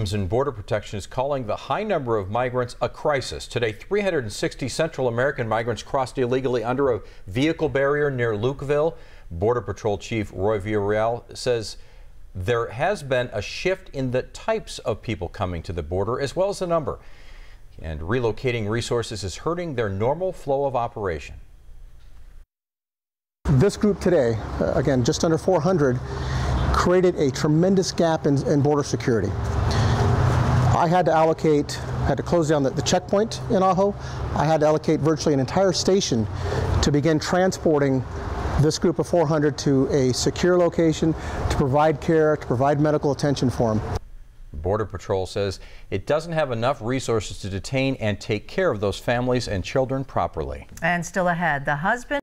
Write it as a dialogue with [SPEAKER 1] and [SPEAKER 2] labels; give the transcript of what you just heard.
[SPEAKER 1] and Border Protection is calling the high number of migrants a crisis. Today, 360 Central American migrants crossed illegally under a vehicle barrier near Lukeville. Border Patrol Chief Roy Villarreal says there has been a shift in the types of people coming to the border as well as the number. And relocating resources is hurting their normal flow of operation.
[SPEAKER 2] This group today, uh, again, just under 400, created a tremendous gap in, in border security. I had to allocate, had to close down the, the, checkpoint in Ajo. I had to allocate virtually an entire station to begin transporting this group of 400 to a secure location to provide care, to provide medical attention for them.
[SPEAKER 1] Border Patrol says it doesn't have enough resources to detain and take care of those families and children properly.
[SPEAKER 3] And still ahead, the husband